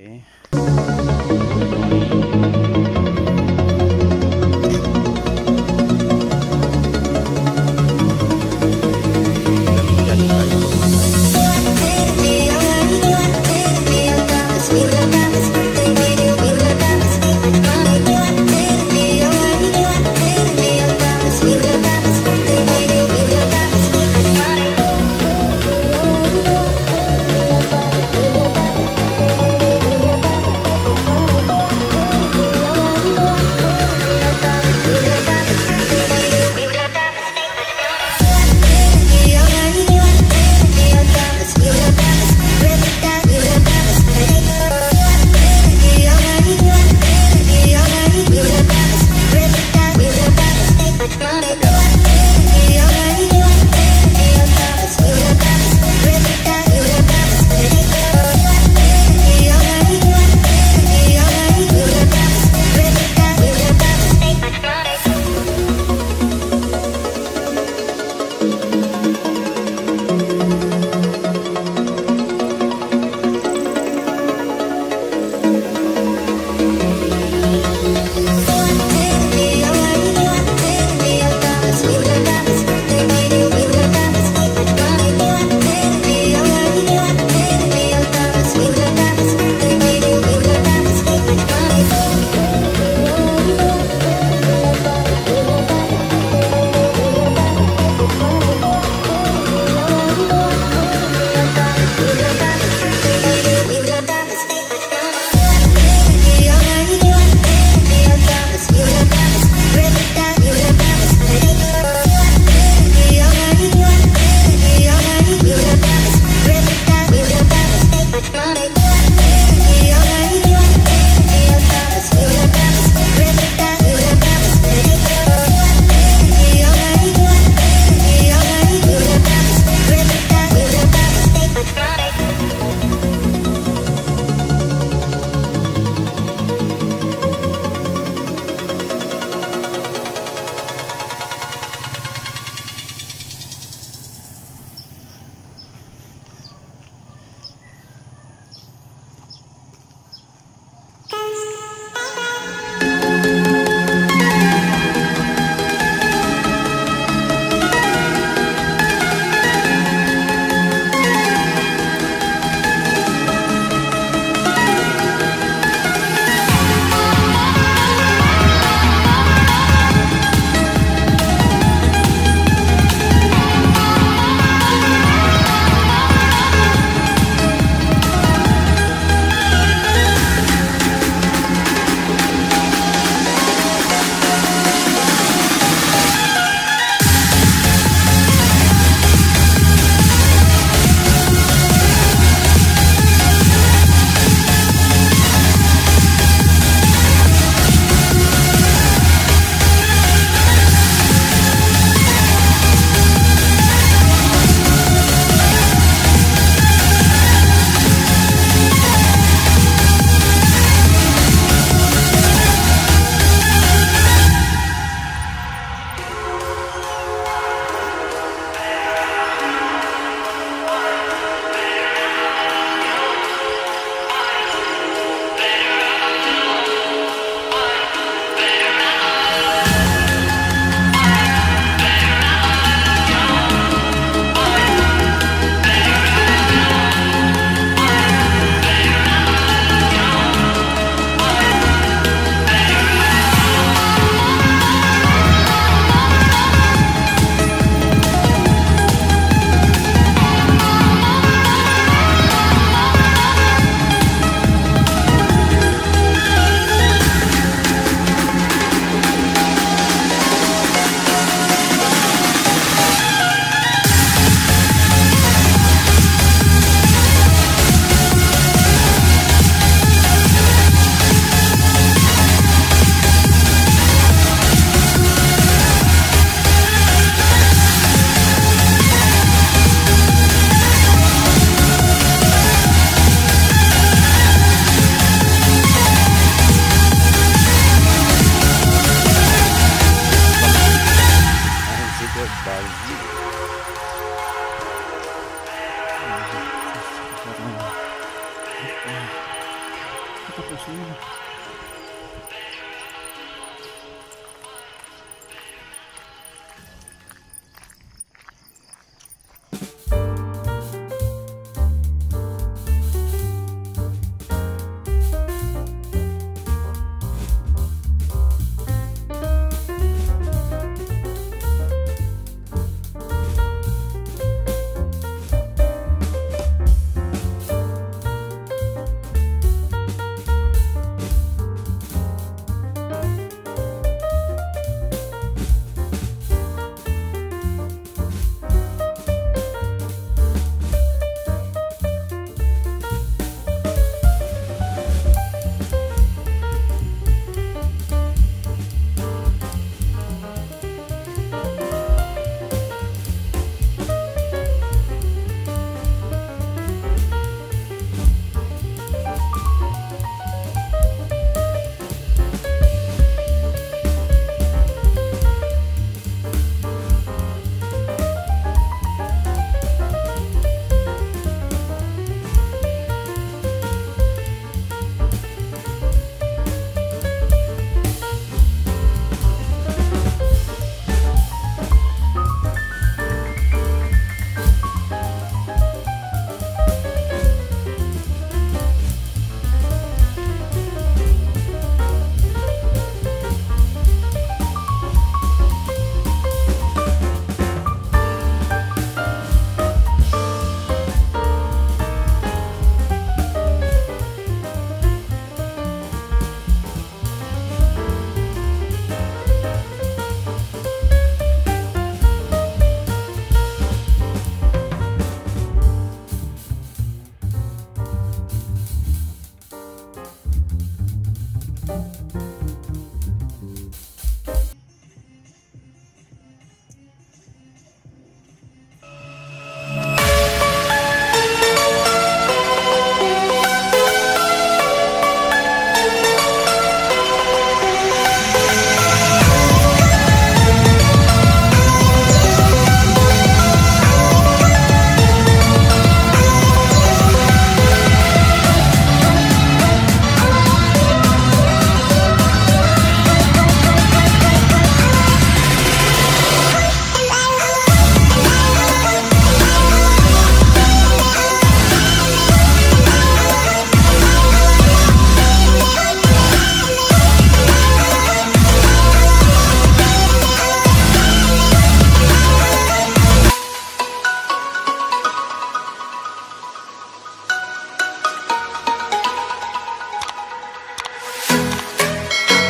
Ok. Tá possível.